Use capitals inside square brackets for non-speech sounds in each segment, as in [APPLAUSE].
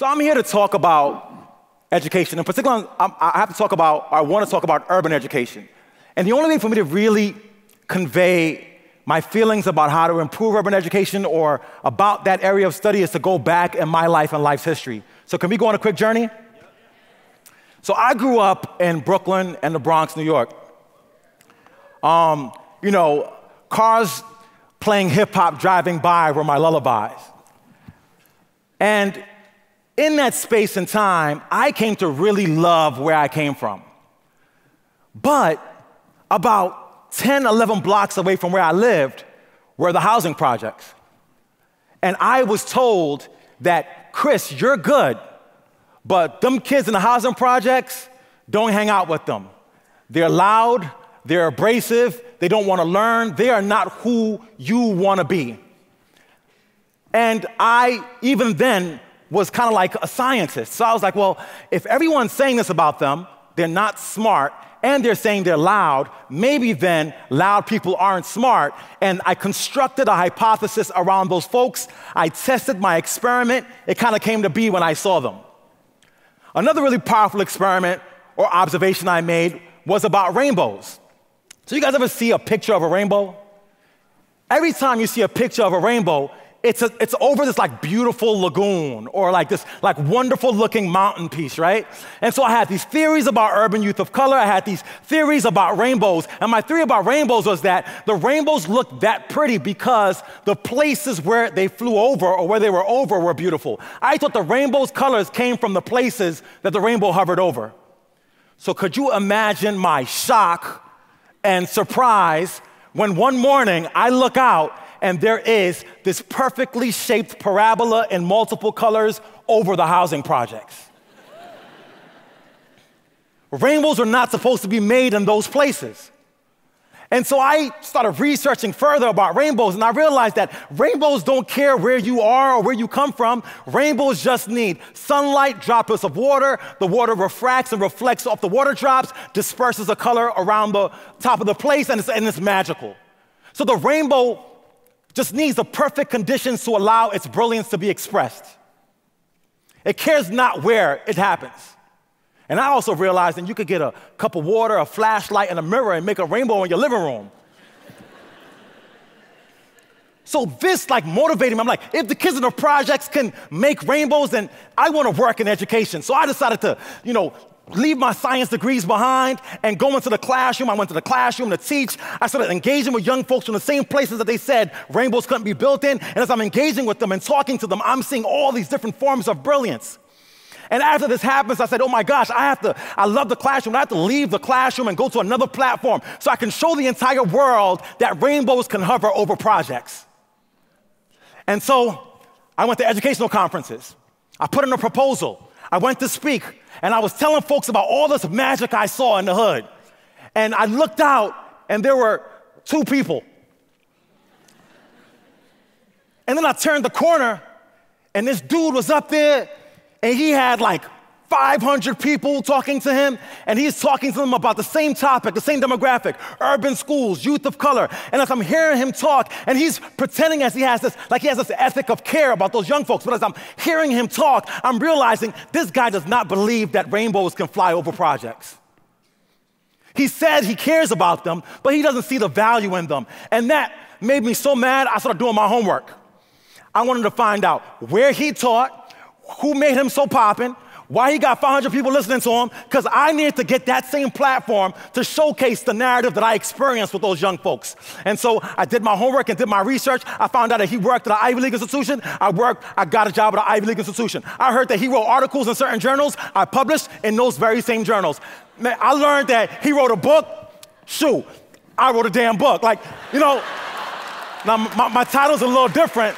So I'm here to talk about education. In particular, I'm, i have to talk about, I want to talk about urban education. And the only way for me to really convey my feelings about how to improve urban education or about that area of study is to go back in my life and life's history. So, can we go on a quick journey? So, I grew up in Brooklyn and the Bronx, New York. Um, you know, cars playing hip hop driving by were my lullabies. And in that space and time, I came to really love where I came from. But about 10, 11 blocks away from where I lived were the housing projects. And I was told that, Chris, you're good, but them kids in the housing projects, don't hang out with them. They're loud, they're abrasive, they don't want to learn, they are not who you want to be. And I, even then, was kind of like a scientist. So I was like, well, if everyone's saying this about them, they're not smart, and they're saying they're loud, maybe then loud people aren't smart. And I constructed a hypothesis around those folks. I tested my experiment. It kind of came to be when I saw them. Another really powerful experiment or observation I made was about rainbows. So, you guys ever see a picture of a rainbow? Every time you see a picture of a rainbow, it's, a, it's over this like beautiful lagoon or like this like wonderful looking mountain piece, right? And so I had these theories about urban youth of color. I had these theories about rainbows. And my theory about rainbows was that the rainbows looked that pretty because the places where they flew over or where they were over were beautiful. I thought the rainbow's colors came from the places that the rainbow hovered over. So could you imagine my shock and surprise when one morning I look out and there is this perfectly shaped parabola in multiple colors over the housing projects. Rainbows are not supposed to be made in those places. And so I started researching further about rainbows, and I realized that rainbows don't care where you are or where you come from. Rainbows just need sunlight, droplets of water. The water refracts and reflects off the water drops, disperses the color around the top of the place, and it's, and it's magical. So the rainbow just needs the perfect conditions to allow its brilliance to be expressed. It cares not where it happens. And I also realized that you could get a cup of water, a flashlight, and a mirror and make a rainbow in your living room. so this like motivated me. I'm like, if the kids in the projects can make rainbows, then I want to work in education. So I decided to, you know, leave my science degrees behind and go into the classroom. I went to the classroom to teach. I started engaging with young folks from the same places that they said rainbows couldn't be built in. And as I'm engaging with them and talking to them, I'm seeing all these different forms of brilliance. And after this happens, I said, oh my gosh, I have to, I love the classroom. I have to leave the classroom and go to another platform so I can show the entire world that rainbows can hover over projects. And so I went to educational conferences. I put in a proposal. I went to speak. And I was telling folks about all this magic I saw in the hood. And I looked out, and there were two people. And then I turned the corner, and this dude was up there, and he had like 500 people talking to him, and he's talking to them about the same topic, the same demographic urban schools, youth of color. And as I'm hearing him talk, and he's pretending as he has this, like he has this ethic of care about those young folks, but as I'm hearing him talk, I'm realizing this guy does not believe that rainbows can fly over projects. He said he cares about them, but he doesn't see the value in them. And that made me so mad, I started doing my homework. I wanted to find out where he taught, who made him so poppin', why he got 500 people listening to him? Because I needed to get that same platform to showcase the narrative that I experienced with those young folks. And so I did my homework and did my research. I found out that he worked at an Ivy League institution. I worked, I got a job at an Ivy League institution. I heard that he wrote articles in certain journals. I published in those very same journals. Man, I learned that he wrote a book. Shoot, I wrote a damn book. Like, you know, now my, my title's a little different.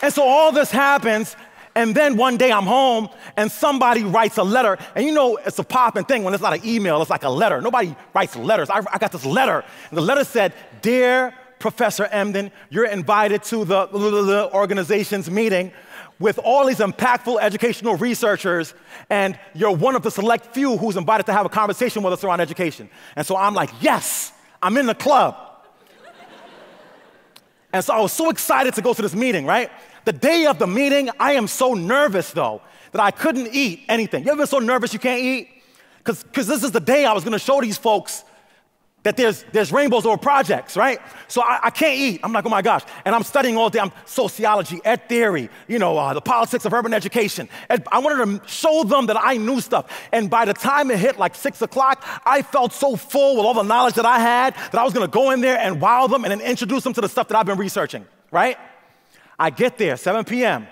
And so all this happens, and then one day I'm home and somebody writes a letter. And you know, it's a popping thing when it's not an email, it's like a letter. Nobody writes letters. I, I got this letter. And the letter said, Dear Professor Emdin, you're invited to the, the organization's meeting with all these impactful educational researchers, and you're one of the select few who's invited to have a conversation with us around education. And so I'm like, yes, I'm in the club. And so I was so excited to go to this meeting, right? The day of the meeting, I am so nervous though that I couldn't eat anything. You ever been so nervous you can't eat? Because this is the day I was gonna show these folks that there's, there's rainbows over projects, right? So I, I, can't eat. I'm like, oh my gosh. And I'm studying all day. I'm sociology, ed theory, you know, uh, the politics of urban education. And I wanted to show them that I knew stuff. And by the time it hit like six o'clock, I felt so full with all the knowledge that I had that I was gonna go in there and wow them and then introduce them to the stuff that I've been researching, right? I get there, 7 p.m.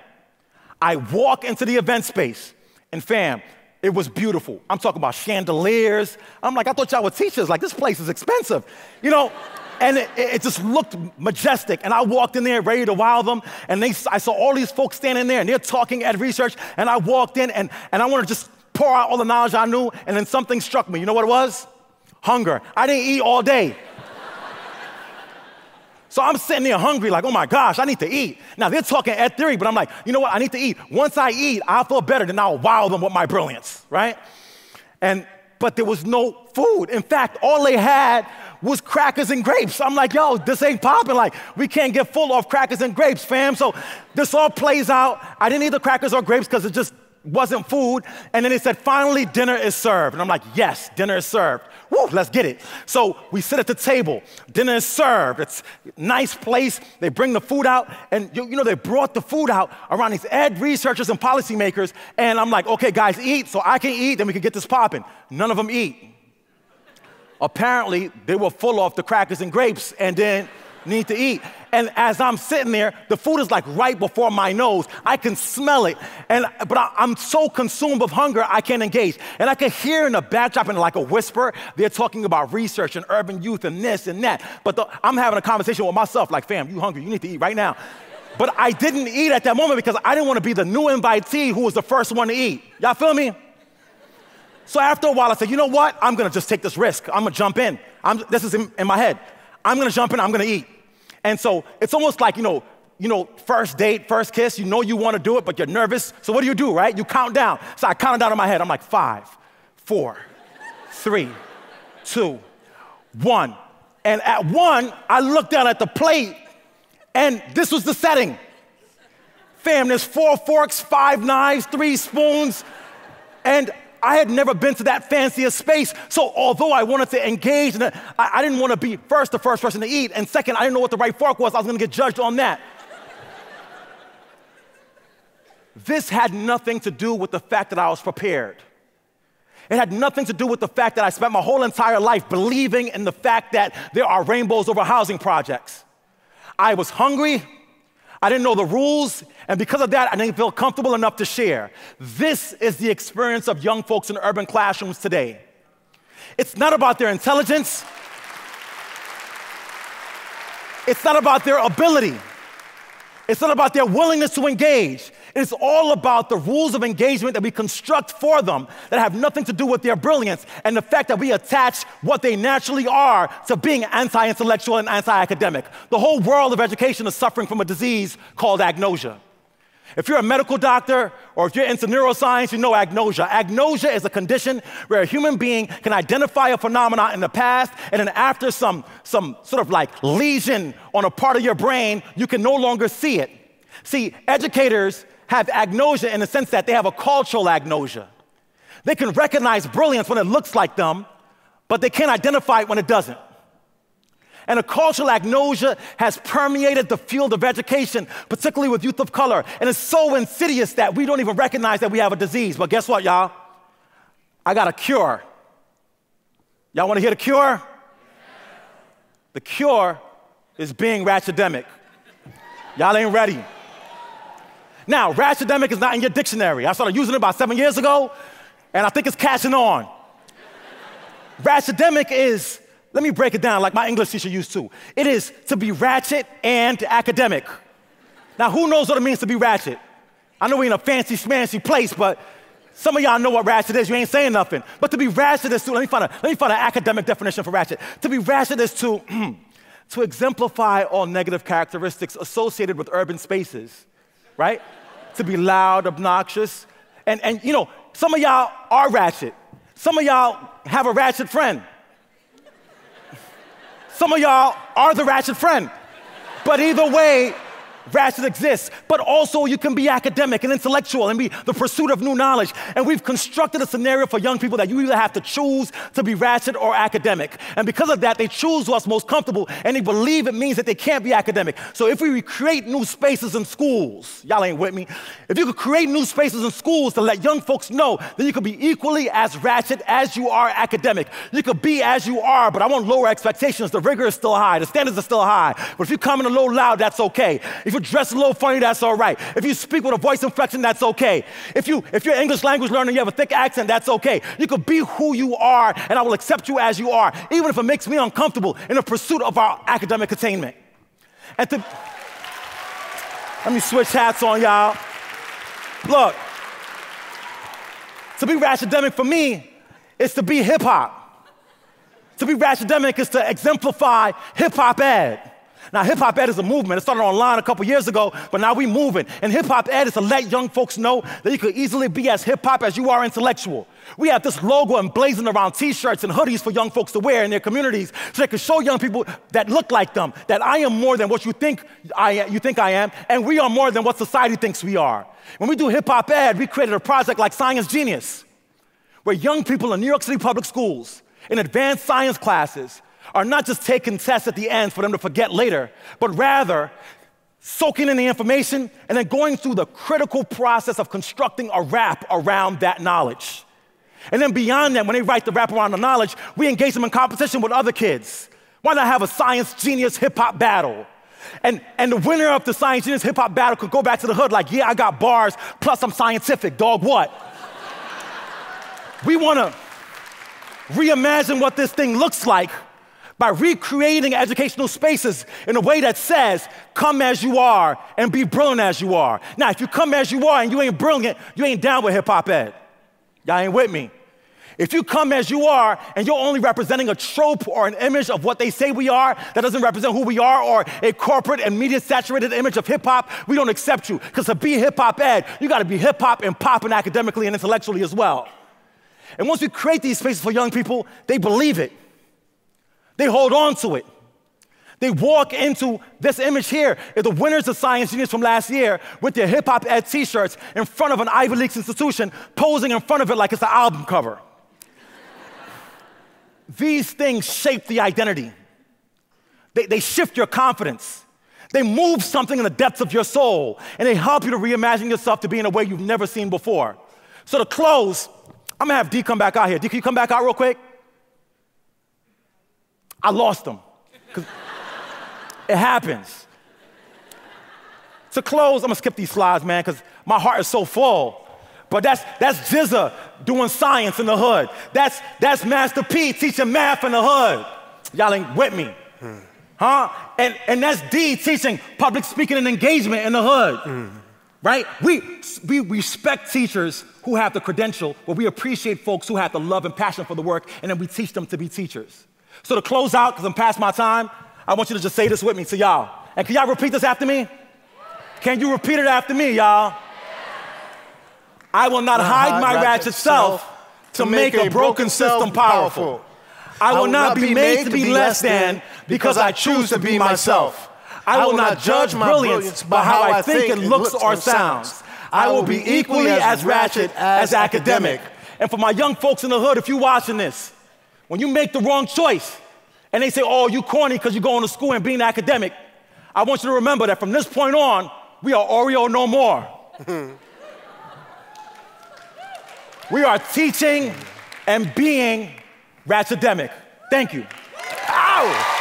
I walk into the event space, and fam, it was beautiful. I'm talking about chandeliers. I'm like, I thought y'all were teachers. Like, this place is expensive, you know? And it, it, just looked majestic. And I walked in there ready to wow them. And they, I saw all these folks standing there and they're talking at research. And I walked in and, and I wanted to just pour out all the knowledge I knew. And then something struck me. You know what it was? Hunger. I didn't eat all day. So I'm sitting there hungry, like, oh my gosh, I need to eat. Now they're talking at theory, but I'm like, you know what? I need to eat. Once I eat, I'll feel better, then I'll wow them with my brilliance, right? And but there was no food. In fact, all they had was crackers and grapes. I'm like, yo, this ain't popping. Like, we can't get full off crackers and grapes, fam. So this all plays out. I didn't eat the crackers or grapes because it just wasn't food. And then they said, finally, dinner is served. And I'm like, yes, dinner is served. Woo, let's get it. So we sit at the table. Dinner is served. It's nice place. They bring the food out. And you, you know, they brought the food out around these ed researchers and policymakers. And I'm like, okay, guys, eat so I can eat, then we can get this popping. None of them eat. Apparently, they were full off the crackers and grapes and then need to eat. And as I'm sitting there, the food is like right before my nose. I can smell it. And but I, am so consumed of hunger, I can't engage. And I can hear in the backdrop in like a whisper, they're talking about research and urban youth and this and that. But the, I'm having a conversation with myself, like, fam, you hungry? You need to eat right now. But I didn't eat at that moment because I didn't want to be the new invitee who was the first one to eat. Y'all feel me? So after a while, I said, you know what? I'm gonna just take this risk. I'm gonna jump in. I'm, this is in, in my head. I'm gonna jump in, I'm gonna eat. And so it's almost like, you know, you know, first date, first kiss, you know you want to do it, but you're nervous. So what do you do, right? You count down. So I counted down in my head. I'm like, five, four, three, two, one. And at one, I looked down at the plate, and this was the setting. Fam, there's four forks, five knives, three spoons, and I had never been to that fanciest space. So although I wanted to engage, I, I didn't want to be first the first person to eat, and second, I didn't know what the right fork was. I was going to get judged on that. this had nothing to do with the fact that I was prepared. It had nothing to do with the fact that I spent my whole entire life believing in the fact that there are rainbows over housing projects. I was hungry. I didn't know the rules, and because of that, I didn't feel comfortable enough to share. This is the experience of young folks in urban classrooms today. It's not about their intelligence, it's not about their ability, it's not about their willingness to engage. It's all about the rules of engagement that we construct for them that have nothing to do with their brilliance and the fact that we attach what they naturally are to being anti intellectual and anti academic. The whole world of education is suffering from a disease called agnosia. If you're a medical doctor or if you're into neuroscience, you know agnosia. Agnosia is a condition where a human being can identify a phenomenon in the past, and then after some, some sort of like lesion on a part of your brain, you can no longer see it. See, educators have agnosia in the sense that they have a cultural agnosia. They can recognize brilliance when it looks like them, but they can't identify it when it doesn't. And a cultural agnosia has permeated the field of education, particularly with youth of color. And it's so insidious that we don't even recognize that we have a disease. But guess what, y'all? I got a cure. Y'all want to hear the cure? The cure is being ratchetdemic. Y'all ain't ready. Now, ratchetdemic is not in your dictionary. I started using it about seven years ago, and I think it's catching on. ratchetdemic is, let me break it down like my English teacher used to. It is to be ratchet and academic. Now, who knows what it means to be ratchet? I know we're in a fancy, smancy place, but some of y'all know what ratchet is. You ain't saying nothing. But to be ratchet is to, let me find, a, let me find an academic definition for ratchet. To be ratchet is to, [CLEARS THROAT] to exemplify all negative characteristics associated with urban spaces right? to be loud, obnoxious. And, and you know, some of y'all are ratchet. Some of y'all have a ratchet friend. Some of y'all are the ratchet friend. But either way, Ratchet exists, but also you can be academic and intellectual and be the pursuit of new knowledge. And we've constructed a scenario for young people that you either have to choose to be ratchet or academic. And because of that, they choose what's most comfortable and they believe it means that they can't be academic. So if we create new spaces in schools, y'all ain't with me, if you could create new spaces in schools to let young folks know that you could be equally as ratchet as you are academic. You could be as you are, but I want lower expectations. The rigor is still high, the standards are still high. But if you come in a little loud, that's okay. If if you dress a little funny, that's all right. If you speak with a voice inflection, that's okay. If, you, if you're English language learner, you have a thick accent, that's okay. You can be who you are, and I will accept you as you are, even if it makes me uncomfortable in the pursuit of our academic attainment. And to, let me switch hats on y'all. Look, to be academic for me is to be hip hop. To be academic is to exemplify hip hop ed. Now, hip hop ed is a movement. It started online a couple years ago, but now we're moving. And hip hop ed is to let young folks know that you could easily be as hip hop as you are intellectual. We have this logo emblazoned around t-shirts and hoodies for young folks to wear in their communities so they can show young people that look like them that I am more than what you think I, you think I am, and we are more than what society thinks we are. When we do hip hop ed, we created a project like Science Genius, where young people in New York City public schools, in advanced science classes, are not just taking tests at the end for them to forget later, but rather soaking in the information and then going through the critical process of constructing a rap around that knowledge. And then beyond that, when they write the rap around the knowledge, we engage them in competition with other kids. Why not have a science genius hip hop battle? And, and the winner of the science genius hip hop battle could go back to the hood like, yeah, I got bars, plus I'm scientific, dog, what? [LAUGHS] we wanna reimagine what this thing looks like by recreating educational spaces in a way that says, come as you are and be brilliant as you are. Now, if you come as you are and you ain't brilliant, you ain't down with hip hop ed. Y'all ain't with me. If you come as you are and you're only representing a trope or an image of what they say we are that doesn't represent who we are or a corporate and media saturated image of hip hop, we don't accept you. Because to be hip hop ed, you gotta be hip hop and popping academically and intellectually as well. And once we create these spaces for young people, they believe it. They hold on to it. They walk into this image here, the winners of Science Genius from last year with their hip hop ed t shirts in front of an Ivy League institution, posing in front of it like it's an album cover. [LAUGHS] These things shape the identity, they, they shift your confidence. They move something in the depths of your soul, and they help you to reimagine yourself to be in a way you've never seen before. So, to close, I'm gonna have D come back out here. D, can you come back out real quick? I lost them. it happens. To close, I'm gonna skip these slides, man, because my heart is so full. But that's that's GZA doing science in the hood. That's that's Master P teaching math in the hood. Y'all ain't with me. Huh? And and that's D teaching public speaking and engagement in the hood. Mm. Right? We we respect teachers who have the credential, but we appreciate folks who have the love and passion for the work, and then we teach them to be teachers. So to close out, because I'm past my time, I want you to just say this with me to y'all. And can y'all repeat this after me? Can you repeat it after me, y'all? I will not hide my ratchet self to make a broken system powerful. I will not be made to be less than because I choose to be myself. I will not judge my brilliance by how I think it looks or sounds. I will be equally as ratchet as academic. And for my young folks in the hood, if you're watching this, when you make the wrong choice and they say, oh, you corny because you're going to school and being academic, I want you to remember that from this point on, we are Oreo no more. [LAUGHS] we are teaching and being ratchetdemic. Thank you. Ow!